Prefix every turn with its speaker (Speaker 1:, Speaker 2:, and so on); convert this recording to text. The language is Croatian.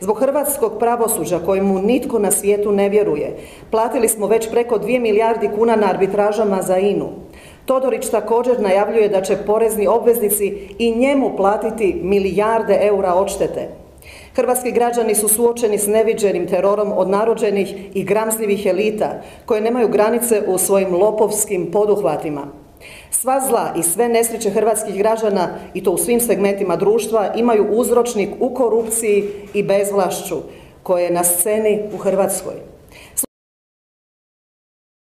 Speaker 1: Zbog hrvatskog pravosuđa kojemu nitko na svijetu ne vjeruje, platili smo već preko 2 milijardi kuna na arbitražama za INU. Todorić također najavljuje da će porezni obveznici i njemu platiti milijarde eura odštete. Hrvatski građani su suočeni s neviđenim terorom od narođenih i gramzljivih elita koje nemaju granice u svojim lopovskim poduhvatima. Sva zla i sve nesreće hrvatskih građana, i to u svim segmentima društva, imaju uzročnik u korupciji i bezvlašću, koje je na sceni u Hrvatskoj.